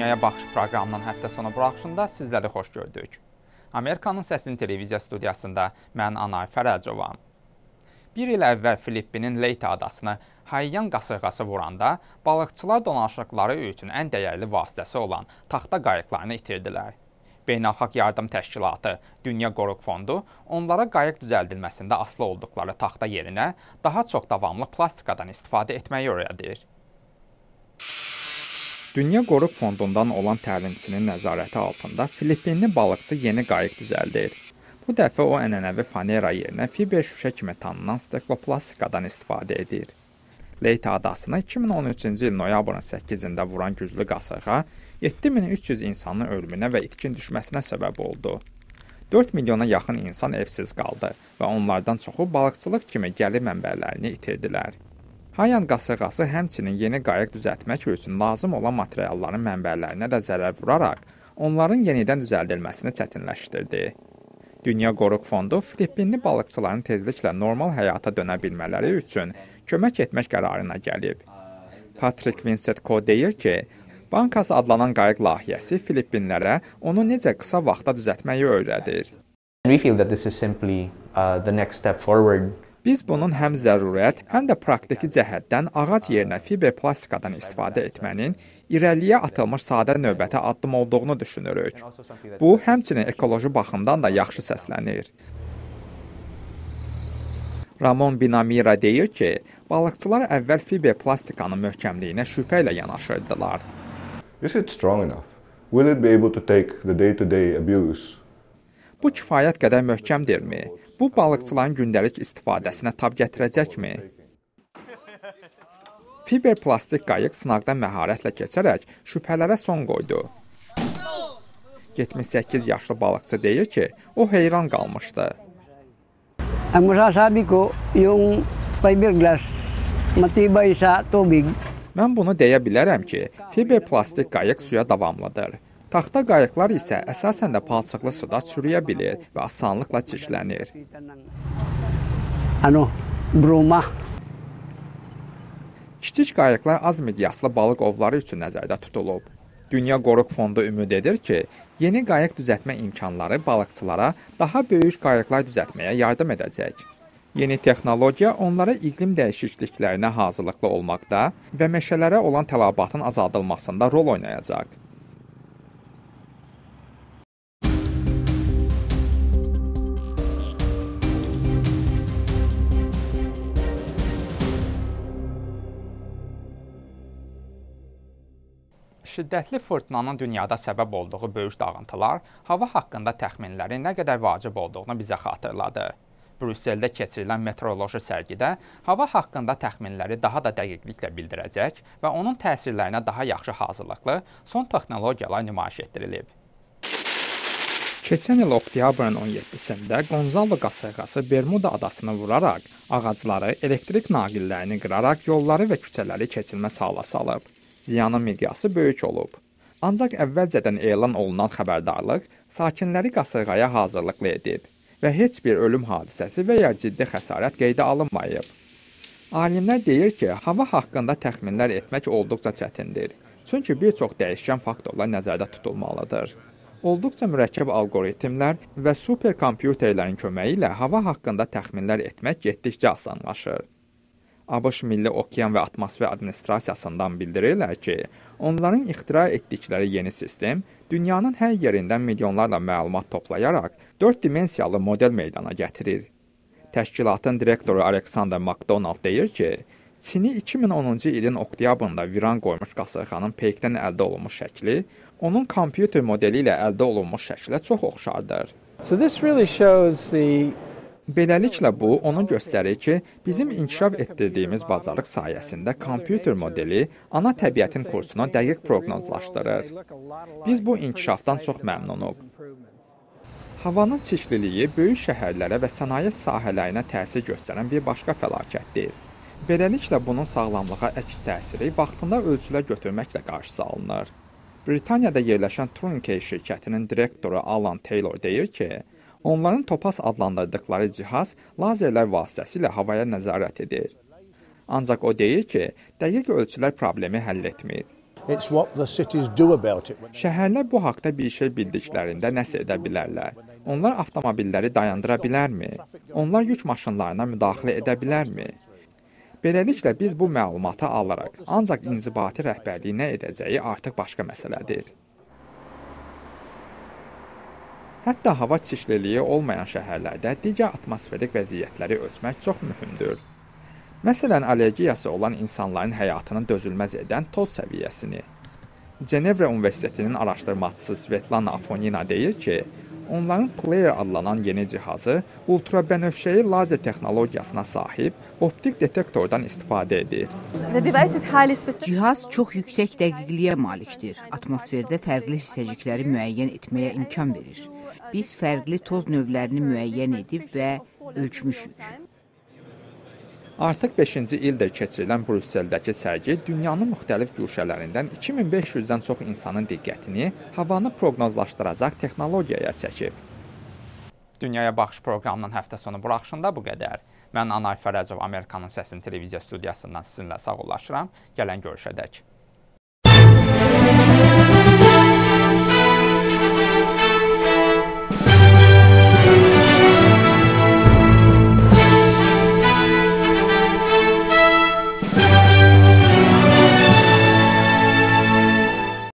Dünyaya baxış proqramının həftə sonu buraxılışında sizləri xoş gördük. Amerikanın Səsinin televiziya studiyasında mən Anay Fərəcovam. Bir il əvvəl Filippinin Leyte adasını Hayyan qasırğası vuranda balıqçılar dolanışıqları üçün ən dəyərli vasitəsi olan taxta qayıqlarını itirdilər. Beynəlxalq Yardım Təşkilatı, Dünya Qoruq Fondu onlara qayıq düzəldilməsində asılı olduqları taxta yerinə daha çox davamlı plastikadan istifadə etməyi öyrədir. Dünya Qoruq Fondundan olan təlimçinin nəzarəti altında Filippinli balıqçı yeni qayıq düzəldir. Bu dəfə o ənənəvi fanera yerinə fiber şüşə kimi tanınan stekloplastikadan istifadə edir. Leyte adasını 2013-cü il noyabrın 8-də vuran güclü qasırğa 7300 insanın ölümünə və itkin düşməsinə səbəb oldu. 4 milyona yaxın insan evsiz qaldı və onlardan çoxu balıqçılıq kimi gəlir mənbələrini itirdilər. Hayan qasırğası həmçinin yeni qayıq düzəltmək üçün lazım olan materialların mənbələrinə də zərər vuraraq onların yenidən düzəldilməsini çətinləşdirdi. Dünya Qoruq Fondu Filippinli balıqçıların tezliklə normal həyata dönə bilmələri üçün kömək etmək qərarına gəlib. Patrick Vincent Co deyir ki, Bankas adlanan qayıq layihəsi Filippinlərə onu necə qısa vaxtda düzəltməyi öyrədir. We feel that this is simply uh, the next step forward Biz bunun həm zərurət, həm də praktiki cəhətdən ağac yerinə fiber plastikadan istifadə etmənin irəliyə atılmış sadə növbəti addım olduğunu düşünürük. Bu, həmçinin ekoloji baxımdan da yaxşı səslənir. Ramon Binamira deyir ki, balıqçılar əvvəl fiber plastikanın möhkəmliyinə şübhə ilə yanaşırdılar. Is it strong enough? Will it be able to take the day-to-day -day abuse? Bu kifayət qədər möhkəmdirmi? Bu balıqçıların gündəlik istifadəsinə tab gətirəcəkmi? Fiber plastik qayıq sınaqdan məharətlə keçərək şübhələrə son qoydu. 78 yaşlı balıqçı deyir ki, o heyran qalmışdı. Mən bunu deyə bilərəm ki, fiber plastik qayıq suya davamlıdır. Taxta qayıqlar isə əsasən də palçıqlı suda çürüyə bilir və asanlıqla çirklənir. Ano, bruma. Kiçik qayıqlar az miqyaslı balıq ovları üçün nəzərdə tutulub. Dünya Qoruq Fondu ümid edir ki, yeni qayıq düzəltmə imkanları balıqçılara daha böyük qayıqlar düzəltməyə yardım edəcək. Yeni texnologiya onlara iqlim dəyişikliklərinə hazırlıqlı olmaqda və meşələrə olan tələbatın azaldılmasında rol oynayacaq. Şiddətli fırtınanın dünyada səbəb olduğu böyük dağıntılar hava haqqında təxminlərin nə qədər vacib olduğunu bizə xatırladır. Brüsseldə keçirilən meteoroloji sərgidə hava haqqında təxminləri daha da dəqiqliklə bildirəcək və onun təsirlərinə daha yaxşı hazırlıqlı son texnologiyalar nümayiş etdirilib. Keçən il oktyabrın 17-sində Gonzalo qasırğası Bermuda adasını vuraraq ağacları, elektrik naqillərini qıraraq yolları və küçələri keçilməz hala salıb ziyanın miqyası böyük olub. Ancaq əvvəlcədən elan olunan xəbərdarlıq sakinləri qasırğaya hazırlıqlı edib və heç bir ölüm hadisəsi və ya ciddi xəsarət qeydə alınmayıb. Alimlər deyir ki, hava haqqında təxminlər etmək olduqca çətindir. Çünki bir çox dəyişkən faktorlar nəzərdə tutulmalıdır. Olduqca mürəkkəb alqoritmlər və superkompüterlərin köməyi ilə hava haqqında təxminlər etmək getdikcə asanlaşır. ABŞ Milli Okean və Atmosfer Administrasiyasından bildirirlər ki, onların ixtira etdikləri yeni sistem dünyanın hər yerindən milyonlarla məlumat toplayaraq 4 dimensiyalı model meydana gətirir. Təşkilatın direktoru Alexander McDonald deyir ki, Çini 2010-cu ilin oktyabrında viran qoymuş qasırğanın peykdən əldə olunmuş şəkli onun kompüter modeli ilə əldə olunmuş şəklə çox oxşardır. So this really shows the Beləliklə bu onu göstərir ki, bizim inkişaf etdirdiyimiz bacarıq sayəsində kompüter modeli ana təbiətin kursunu dəqiq proqnozlaşdırır. Biz bu inkişafdan çox məmnunuq. Havanın çirkliliyi böyük şəhərlərə və sənaye sahələrinə təsir göstərən bir başqa fəlakətdir. Beləliklə bunun sağlamlığa əks təsiri vaxtında ölçülə götürməklə qarşısı alınır. Britaniyada yerləşən Trunkey şirkətinin direktoru Alan Taylor deyir ki, Onların Topaz adlandırdıqları cihaz lazerlər vasitəsilə havaya nəzarət edir. Ancaq o deyir ki, dəqiq ölçülər problemi həll etmir. It's what the cities do about it. Şəhərlər bu haqqda bir şey bildiklərində nəsə edə bilərlər. Onlar avtomobilləri dayandıra bilərmi? Onlar yük maşınlarına müdaxilə edə bilərmi? Beləliklə biz bu məlumatı alırıq. Ancaq inzibati rəhbərliyi nə edəcəyi artıq başqa məsələdir. Hətta hava çirkliliyi olmayan şəhərlərdə digər atmosferik vəziyyətləri ölçmək çox mühümdür. Məsələn, allergiyası olan insanların həyatını dözülməz edən toz səviyyəsini. Cenevra Universitetinin araşdırmaçısı Svetlana Afonina deyir ki, onların Player adlanan yeni cihazı ultrabənövşəyi lazer texnologiyasına sahib optik detektordan istifadə edir. Cihaz çox yüksək dəqiqliyə malikdir. Atmosferdə fərqli hissəcikləri müəyyən etməyə imkan verir. Biz fərqli toz növlərini müəyyən edib və ölçmüşük. Artıq 5-ci ildir keçirilən Brüssəldəki sərgi dünyanın müxtəlif güşələrindən 2500-dən çox insanın diqqətini havanı proqnozlaşdıracaq texnologiyaya çəkib. Dünyaya baxış proqramının həftə sonu buraxışında bu qədər. Mən Anay Fərəcov Amerikanın Səsinin televiziya studiyasından sizinlə sağollaşıram. Gələn görüşədək.